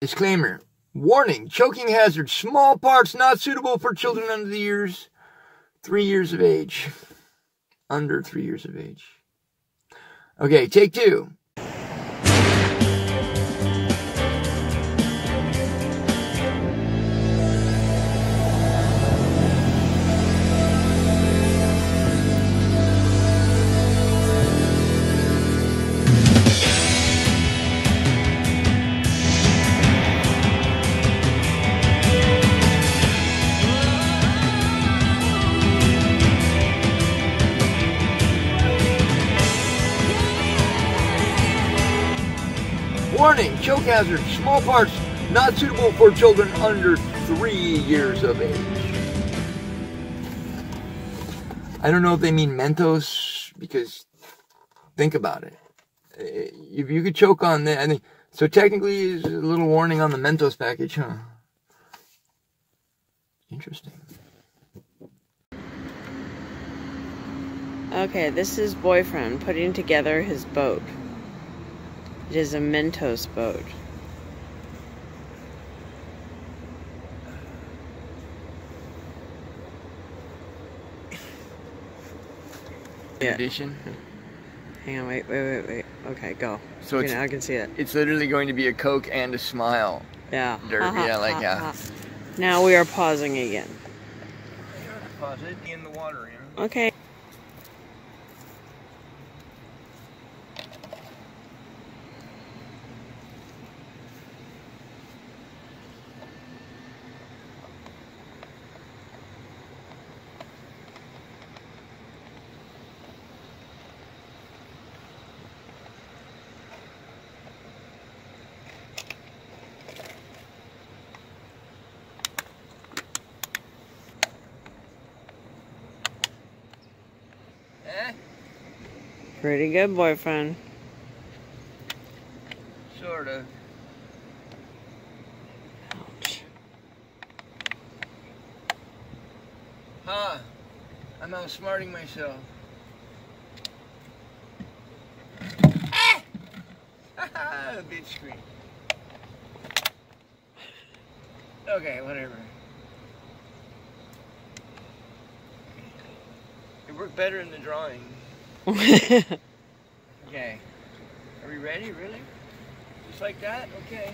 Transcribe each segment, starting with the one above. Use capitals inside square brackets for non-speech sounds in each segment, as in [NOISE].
Disclaimer. Warning, choking hazard, small parts not suitable for children under the years, three years of age. Under three years of age. Okay, take two. Choke hazard, small parts not suitable for children under three years of age. I don't know if they mean Mentos because think about it. Eh, If you could choke on that, I so. Technically, a little warning on the Mentos package, huh? Interesting. Okay, this is boyfriend putting together his boat. It is a Mentos boat. [SIGHS] Yeah. Edition. Hang on, wait, wait, wait, wait. Okay, go. So Okay, it's now I can see it. it's literally going to be a Coke and a smile. Yeah. Derby, yeah, like, yeah. Now we are pausing again. Pause it in the water, you. Okay. Eh? Pretty good, boyfriend. Sort of. Ouch. Huh. I'm outsmarting myself. Ah! [LAUGHS] Bitch screen. Okay, whatever. It worked better in the drawing. [LAUGHS] Okay. Are we ready, really? Just like that? Okay.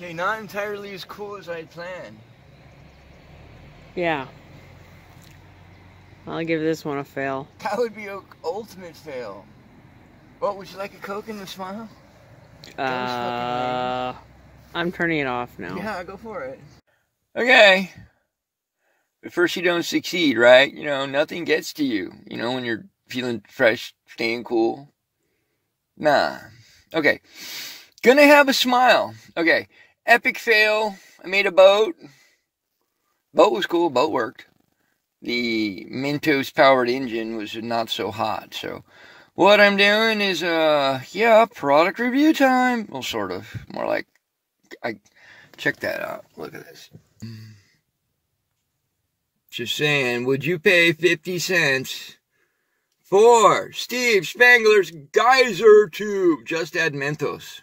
Okay, not entirely as cool as I'd planned. yeah. I'll give this one a fail. That would be a ultimate fail. What, would you like a Coke and a smile? Uh, I'm turning it off now. Yeah, go for it. Okay. But first you don't succeed, right? You know, nothing gets to you. You know, when you're feeling fresh, staying cool. Nah. Okay. Gonna have a smile. Okay. Epic fail. I made a boat. Boat was cool. Boat worked. The Mentos powered engine was not so hot. So what I'm doing is, uh, yeah, product review time. Well, sort of. More like, I, check that out. Look at this. Just saying, would you pay 50 cents for Steve Spangler's geyser tube? Just add Mentos.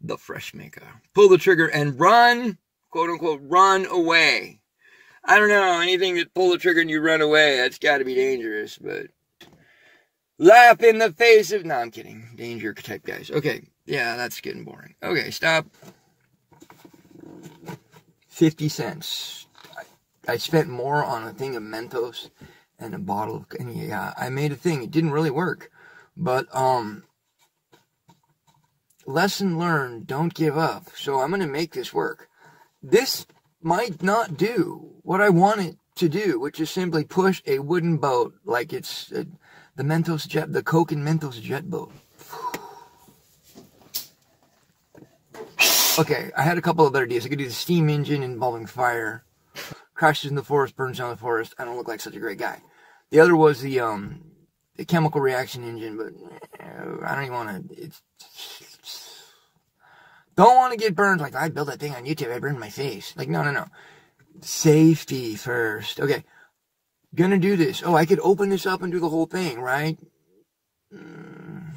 The fresh maker. Pull the trigger and run, quote unquote, run away. I don't know, anything that pull the trigger and you run away, that's gotta be dangerous, but laugh in the face of, no, I'm kidding. Danger type guys. Okay, yeah, that's getting boring. Okay, stop. 50 cents. I, I spent more on a thing of Mentos and a bottle of, and yeah, I made a thing. It didn't really work. But, um, lesson learned, don't give up. So I'm going to make this work. This might not do what I want it to do, which is simply push a wooden boat like it's uh, the Mentos jet, the Coke and Mentos jet boat. Okay, I had a couple of other ideas. I could do the steam engine involving fire. Crashes in the forest, burns down the forest. I don't look like such a great guy. The other was the um the chemical reaction engine, but uh, I don't even want to. Don't want to get burned. Like I built that thing on YouTube, I burned my face. Like no, no, no. Safety first. Okay, gonna do this. Oh, I could open this up and do the whole thing, right? Mm.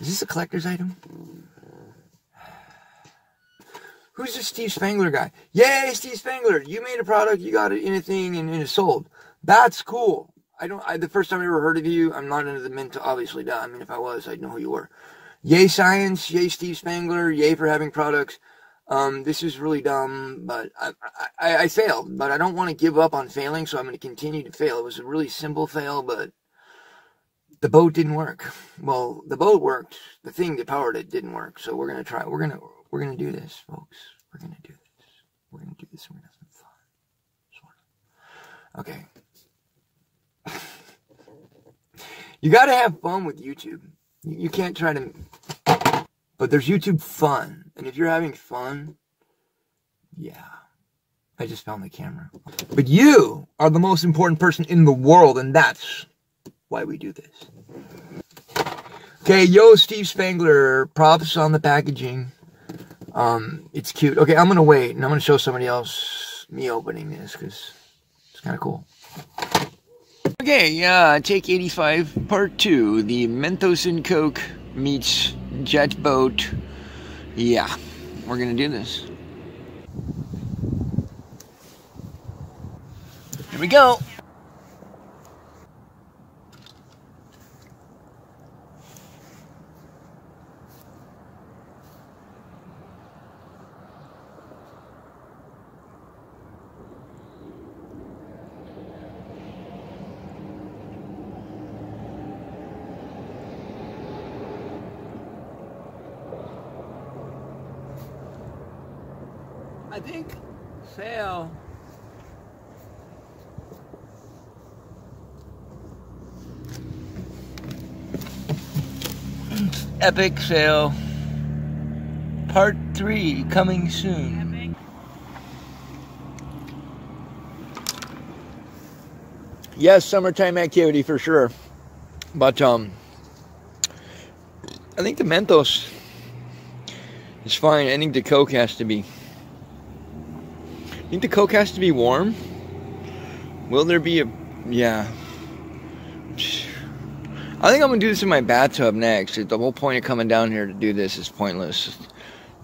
Is this a collector's item? Who's this Steve Spangler guy? Yay, Steve Spangler! You made a product, you got it in a thing, and, and it's sold. That's cool. I don't. I, the first time I ever heard of you, I'm not into the mental. Obviously, duh. I mean, if I was, I'd know who you were. Yay, science! Yay, Steve Spangler! Yay for having products. Um, this is really dumb, but I, I, I failed. But I don't want to give up on failing, so I'm going to continue to fail. It was a really simple fail, but the boat didn't work. Well, the boat worked. The thing that powered it didn't work. So we're gonna try. We're gonna we're gonna do this, folks. We're gonna do this. We're gonna do this. We're gonna have fun. Sort of. Okay. [LAUGHS] you got to have fun with YouTube. You can't try to. But there's YouTube fun. And if you're having fun, yeah. I just found the camera. But you are the most important person in the world, and that's why we do this. Okay, yo, Steve Spangler. Props on the packaging. Um, it's cute. Okay, I'm gonna wait, and I'm gonna show somebody else me opening this because it's kind of cool. Okay, yeah, take 85, part 2. The Mentos and Coke meets Jet Boat. Yeah, we're gonna do this. Here we go. I think fail. [CLEARS THROAT] Epic fail. Part 3 coming soon. Yes, summertime activity for sure. But um I think the Mentos is fine. I think the Coke has to be. Think the Coke has to be warm. Will there be a yeah. I think I'm gonna do this in my bathtub next. The whole point of coming down here to do this is pointless.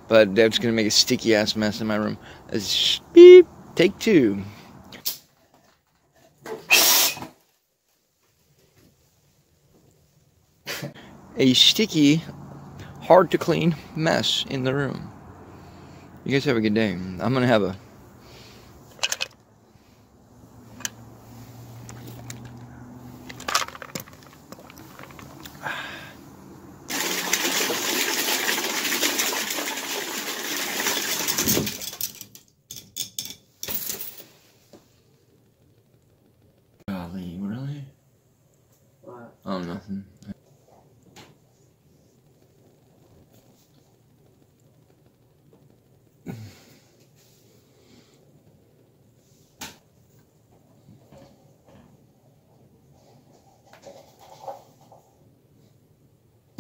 But that's gonna make a sticky ass mess in my room. It's beep. Take two. a sticky, hard to clean mess in the room. You guys have a good day. I'm gonna have a Golly, really? What? Oh, nothing.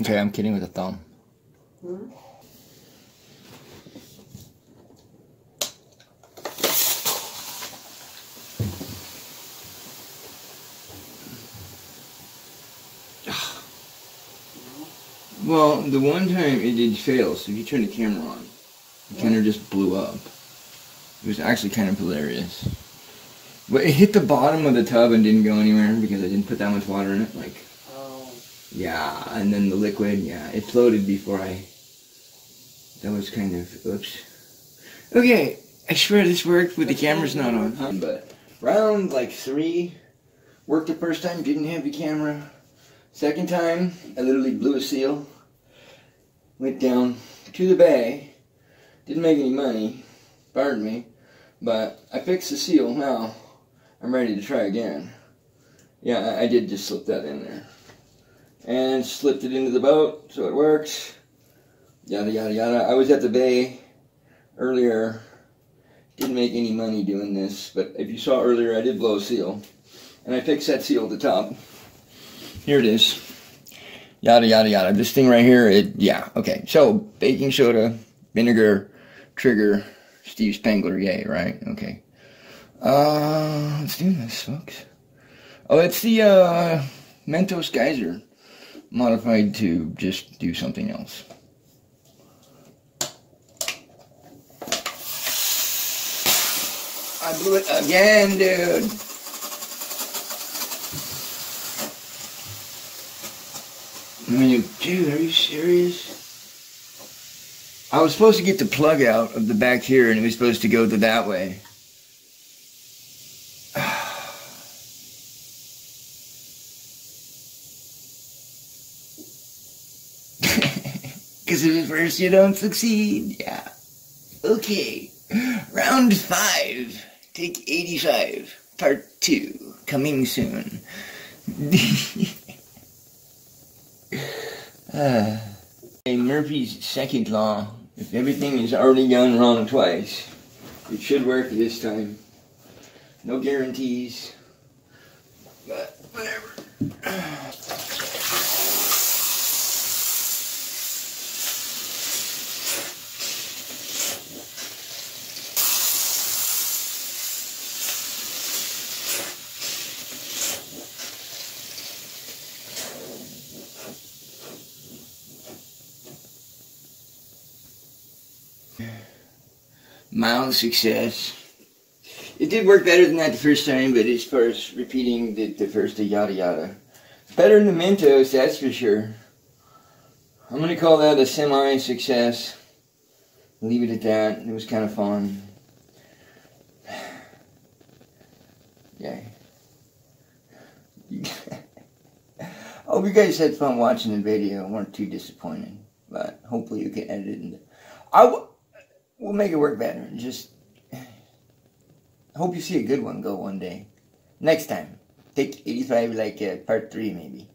Okay, I'm kidding with a thumb. Well, the one time it did fail, so if you turn the camera on, it kind of just blew up. It was actually kind of hilarious. But it hit the bottom of the tub and didn't go anywhere because I didn't put that much water in it. Like, Oh. yeah, and then the liquid, yeah, it floated before I. That was kind of oops. Okay, I swear this worked with the camera's not on. Huh? But round like three, worked the first time, didn't have the camera. Second time, I literally blew a seal. Went down to the bay. Didn't make any money. Burned me. But I fixed the seal. Now I'm ready to try again. Yeah, I, I did just slip that in there. And slipped it into the boat, so it works. Yada yada yada. I was at the bay earlier. Didn't make any money doing this, but if you saw earlier, I did blow a seal. And I fixed that seal at the top. here it is. Yada yada yada. This thing right here, it yeah, okay. So baking soda, vinegar, trigger, Steve Spangler, yay, right? Okay. Uh let's do this, folks. Oh, it's the uh Mentos Geyser modified to just do something else. I blew it again, dude. I mean, dude, are you serious? I was supposed to get the plug out of the back here, and it was supposed to go to that way. Because at first you don't succeed, yeah. Okay. Round five. Take 85. Part two. Coming soon. [LAUGHS] uh, Murphy's second law. If everything is already gone wrong twice, it should work this time. No guarantees. But whatever. [SIGHS] mild success. It did work better than that the first time, but as far as repeating the, the first yada yada. Better than the Mentos, that's for sure. I'm going to call that a semi-success. Leave it at that. It was kind of fun. [SIGHS] Yeah. I [LAUGHS] hope you guys had fun watching the video. weren't too disappointed. But hopefully you can edit it. I w- we'll make it work better. Just I hope you see a good one go one day. Next time, take 85 like uh, part 3 maybe.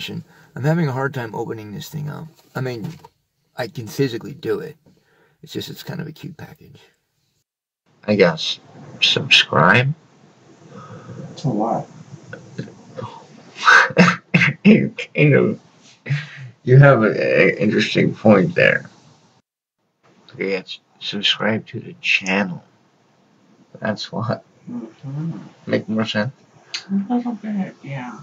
Confession. I'm having a hard time opening this thing up. I mean, I can physically do it. It's just it's kind of a cute package. I guess subscribe. To what? [LAUGHS] you kind of you have an interesting point there. Yeah, subscribe to the channel. That's what. Mm-hmm. Make more sense. A little bit, yeah.